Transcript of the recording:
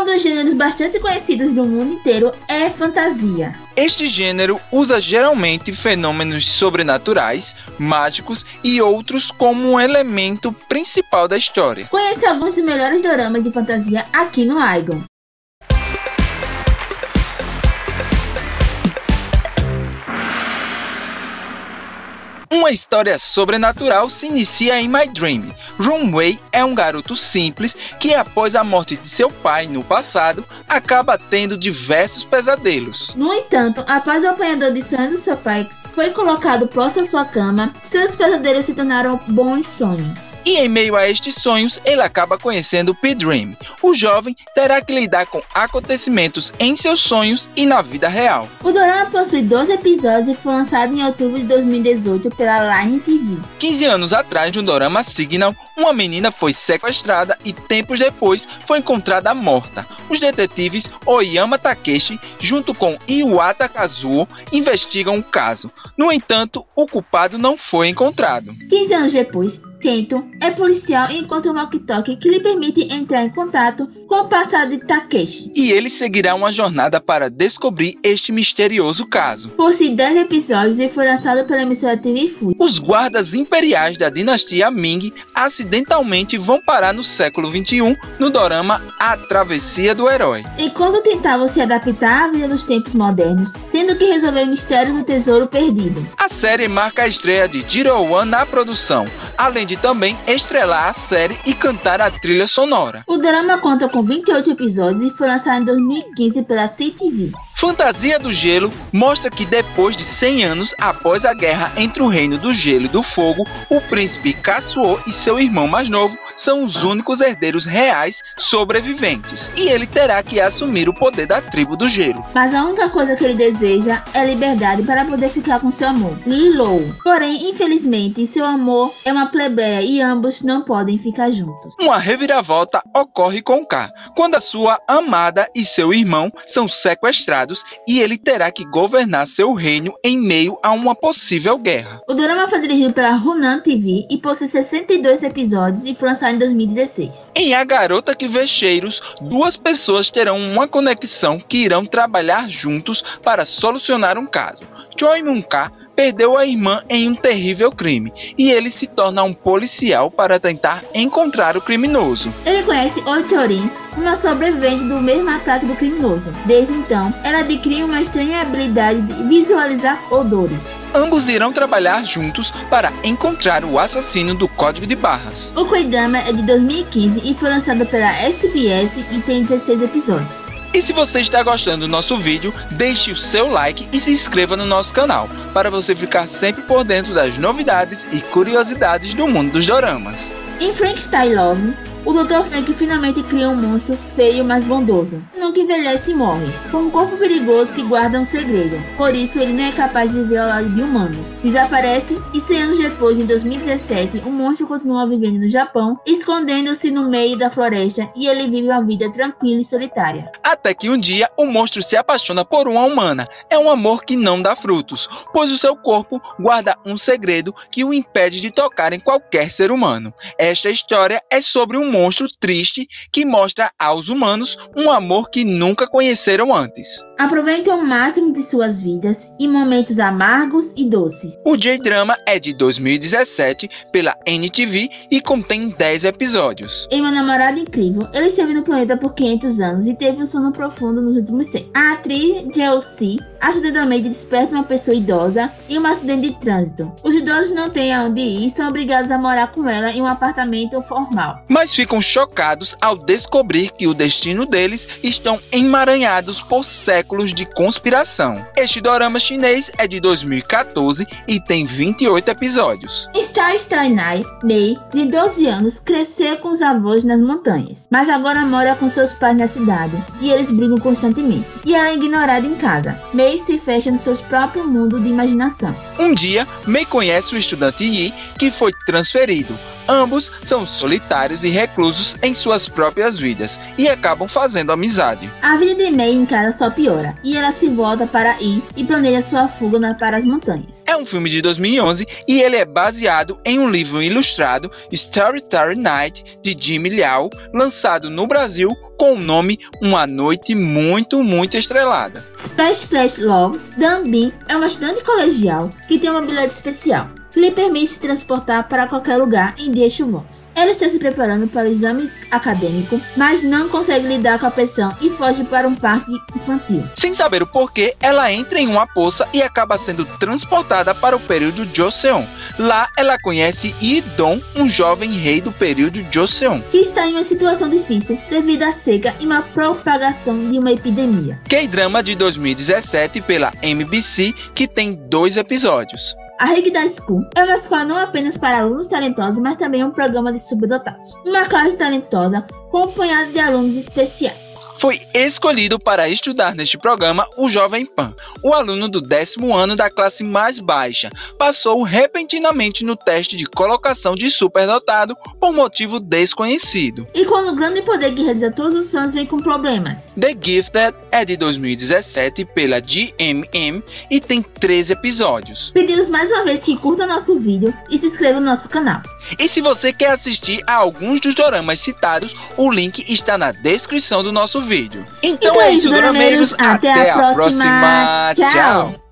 Um dos gêneros bastante conhecidos do mundo inteiro é fantasia. Este gênero usa geralmente fenômenos sobrenaturais, mágicos e outros como um elemento principal da história. Conheça alguns dos melhores doramas de fantasia aqui no Aigon. Uma história sobrenatural se inicia em My Dream. Runway é um garoto simples que, após a morte de seu pai no passado, acaba tendo diversos pesadelos. No entanto, após o apanhador de sonhos do seu pai foi colocado próximo à sua cama, seus pesadelos se tornaram bons sonhos. E em meio a estes sonhos, ele acaba conhecendo P-Dream. O jovem terá que lidar com acontecimentos em seus sonhos e na vida real. O dorama possui 12 episódios e foi lançado em outubro de 2018 pela Line TV. 15 anos atrás, no dorama Signal, uma menina foi sequestrada e tempos depois foi encontrada morta. Os detetives Oyama Takeshi, junto com Iwata Kazuo, investigam o caso. No entanto, o culpado não foi encontrado. 15 anos depois, Kento é policial e encontra um walkie-talkie que lhe permite entrar em contato com o passado de Takeshi. E ele seguirá uma jornada para descobrir este misterioso caso. Possui 10 episódios e foi lançado pela emissora TV Fui. Os guardas imperiais da dinastia Ming acidentalmente vão parar no século 21 no dorama A Travessia do Herói. E quando tentavam se adaptar à vida dos tempos modernos, tendo que resolver o mistério do tesouro perdido. A série marca a estreia de Jiro One na produção, além de também estrelar a série e cantar a trilha sonora. O drama conta com 28 episódios e foi lançado em 2015 pela CTV. Fantasia do Gelo mostra que depois de 100 anos após a guerra entre o Reino do Gelo e do Fogo, o príncipe Kazuo e seu irmão mais novo são os únicos herdeiros reais sobreviventes, e ele terá que assumir o poder da tribo do Gelo. Mas a única coisa que ele deseja é liberdade para poder ficar com seu amor, Lilo. Porém, infelizmente, seu amor é uma plebeia e ambos não podem ficar juntos. Uma reviravolta ocorre com K, quando a sua amada e seu irmão são sequestrados e ele terá que governar seu reino em meio a uma possível guerra. O drama foi dirigido pela Hunan TV e possui 62 episódios e foi lançado em 2016. Em A Garota que Vê Cheiros, duas pessoas terão uma conexão que irão trabalhar juntos para solucionar um caso. Choi Moon-ka perdeu a irmã em um terrível crime e ele se torna um policial para tentar encontrar o criminoso. Ele conhece Oitorin, uma sobrevivente do mesmo ataque do criminoso. Desde então, ela adquire uma estranha habilidade de visualizar odores. Ambos irão trabalhar juntos para encontrar o assassino do Código de Barras. O Koidama é de 2015 e foi lançado pela SBS e tem 16 episódios. E se você está gostando do nosso vídeo, deixe o seu like e se inscreva no nosso canal, para você ficar sempre por dentro das novidades e curiosidades do mundo dos doramas. Em Frankenstein Love, o Dr. Frank finalmente cria um monstro feio, mas bondoso. Nunca envelhece e morre, com um corpo perigoso que guarda um segredo. Por isso, ele não é capaz de viver ao lado de humanos. Desaparece e 100 anos depois, em 2017, o monstro continua vivendo no Japão, escondendo-se no meio da floresta e ele vive uma vida tranquila e solitária. Até que um dia, o monstro se apaixona por uma humana. É um amor que não dá frutos, pois o seu corpo guarda um segredo que o impede de tocar em qualquer ser humano. Esta história é sobre um monstro triste que mostra aos humanos um amor que nunca conheceram antes. Aproveitem o máximo de suas vidas e momentos amargos e doces. O J-Drama é de 2017 pela NTV e contém 10 episódios. Em Uma Namorada Incrível, ele esteve no planeta por 500 anos e teve um sono profundo nos últimos 100. A atriz Chelsea acidentalmente desperta uma pessoa idosa em um acidente de trânsito. Os idosos não têm aonde ir e são obrigados a morar com ela em um apartamento formal. Mas ficam chocados ao descobrir que o destino deles estão emaranhados por séculos de conspiração. Este dorama chinês é de 2014 e tem 28 episódios. Star Strainai, Mei, de 12 anos, cresceu com os avós nas montanhas, mas agora mora com seus pais na cidade e eles brigam constantemente. E ela é ignorada em casa. Mei se fecha no seu próprio mundo de imaginação. Um dia, Mei conhece o estudante Yi, que foi transferido. Ambos são solitários e reclusos em suas próprias vidas e acabam fazendo amizade. A vida de May em casa só piora e ela se volta para ir e planeja sua fuga para as montanhas. É um filme de 2011 e ele é baseado em um livro ilustrado Story Night de Jimmy Liao, lançado no Brasil com o nome Uma Noite Muito, Muito Estrelada. Splash Splash Love, Dan Bin é uma estudante colegial que tem uma habilidade especial lhe permite se transportar para qualquer lugar em dias chuvosos. Ela está se preparando para o exame acadêmico, mas não consegue lidar com a pressão e foge para um parque infantil. Sem saber o porquê, ela entra em uma poça e acaba sendo transportada para o período Joseon. Lá ela conhece Idon, um jovem rei do período Joseon, que está em uma situação difícil devido à seca e uma propagação de uma epidemia. K-drama de 2017 pela MBC que tem dois episódios. A Rigda School é uma escola não apenas para alunos talentosos, mas também um programa de subdotados. Uma classe talentosa acompanhada de alunos especiais foi escolhido para estudar neste programa o jovem Pan, o aluno do décimo ano da classe mais baixa. Passou repentinamente no teste de colocação de superdotado por motivo desconhecido. E quando o grande poder que realiza todos os sonhos vem com problemas. The Gifted é de 2017 pela GMM e tem 13 episódios. Pedimos mais uma vez que curta nosso vídeo e se inscreva no nosso canal. E se você quer assistir a alguns dos doramas citados, o link está na descrição do nosso vídeo vídeo. Então, então é isso, Dorameiros. Até, Até a próxima. próxima. Tchau. Tchau.